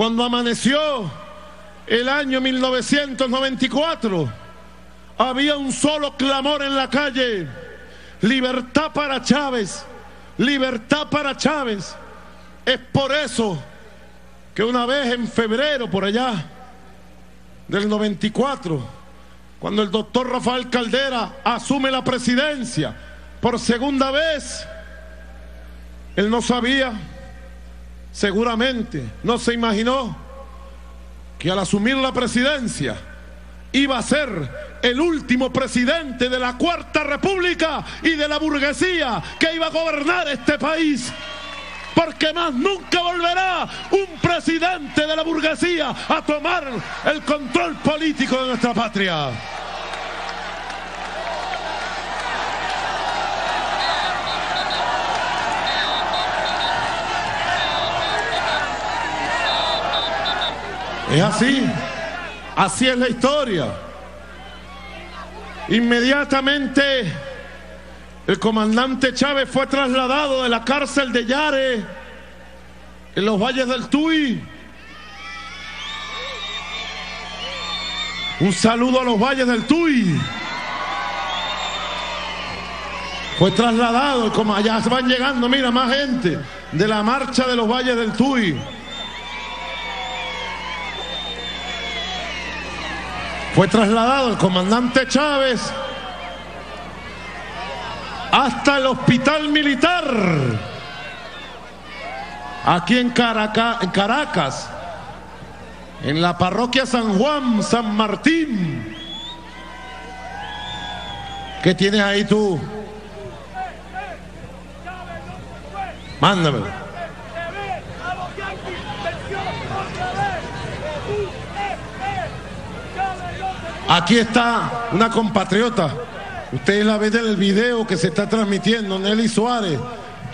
cuando amaneció el año 1994, había un solo clamor en la calle, libertad para Chávez, libertad para Chávez. Es por eso que una vez en febrero, por allá, del 94, cuando el doctor Rafael Caldera asume la presidencia por segunda vez, él no sabía, seguramente, no se imaginó que al asumir la presidencia iba a ser el último presidente de la Cuarta República y de la burguesía que iba a gobernar este país. Porque más nunca volverá un presidente de la burguesía a tomar el control político de nuestra patria. Es así, así es la historia. Inmediatamente el comandante Chávez fue trasladado de la cárcel de Yare en los valles del Tuy. Un saludo a los valles del Tuy. Fue trasladado, como allá van llegando, mira, más gente de la marcha de los valles del Tuy. Fue trasladado el comandante Chávez hasta el hospital militar, aquí en, Caracas, en la parroquia San Juan, San Martín. ¿Qué tienes ahí tú? Mándame. Aquí está una compatriota. Ustedes la ven en el video que se está transmitiendo. Nelly Suárez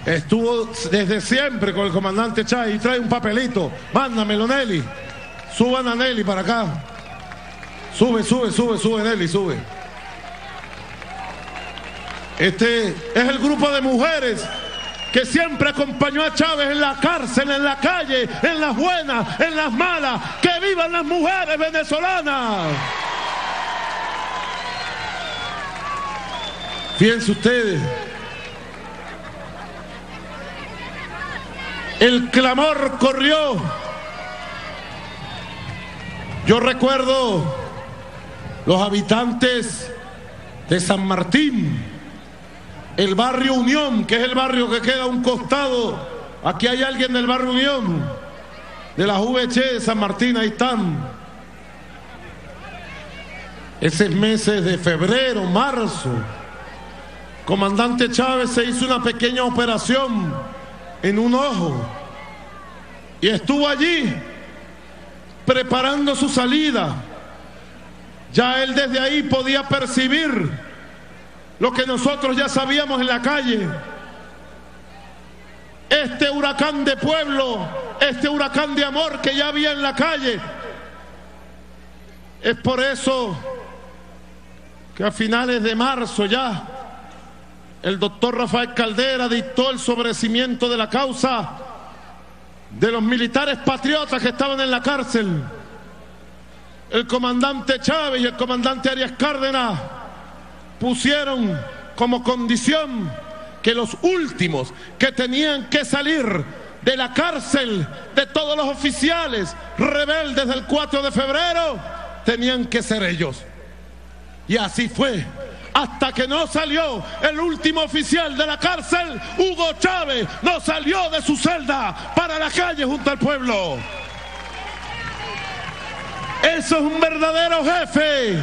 estuvo desde siempre con el comandante Chávez y trae un papelito. Mándamelo, Nelly. Suban a Nelly para acá. Sube, sube, sube, sube, Nelly, sube. Este es el grupo de mujeres que siempre acompañó a Chávez en la cárcel, en la calle, en las buenas, en las malas. ¡Que vivan las mujeres venezolanas! Fíjense ustedes. El clamor corrió. Yo recuerdo los habitantes de San Martín, el barrio Unión, que es el barrio que queda a un costado. Aquí hay alguien del barrio Unión, de la VC de San Martín, ahí están. Ese meses de febrero, marzo. Comandante Chávez se hizo una pequeña operación en un ojo y estuvo allí preparando su salida. Ya él desde ahí podía percibir lo que nosotros ya sabíamos en la calle. Este huracán de pueblo, este huracán de amor que ya había en la calle. Es por eso que a finales de marzo ya el doctor Rafael Caldera dictó el sobrecimiento de la causa de los militares patriotas que estaban en la cárcel. El comandante Chávez y el comandante Arias Cárdenas pusieron como condición que los últimos que tenían que salir de la cárcel de todos los oficiales rebeldes del 4 de febrero tenían que ser ellos. Y así fue hasta que no salió el último oficial de la cárcel, Hugo Chávez, no salió de su celda para la calle junto al pueblo. Eso es un verdadero jefe.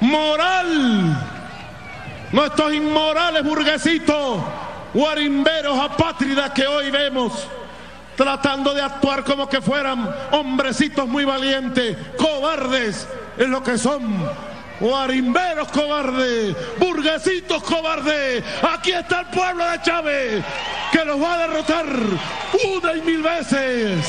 Moral. Nuestros inmorales burguesitos, guarimberos apátridas que hoy vemos tratando de actuar como que fueran hombrecitos muy valientes, cobardes, es lo que son guarimberos cobardes, burguesitos cobardes. Aquí está el pueblo de Chávez que los va a derrotar una y mil veces.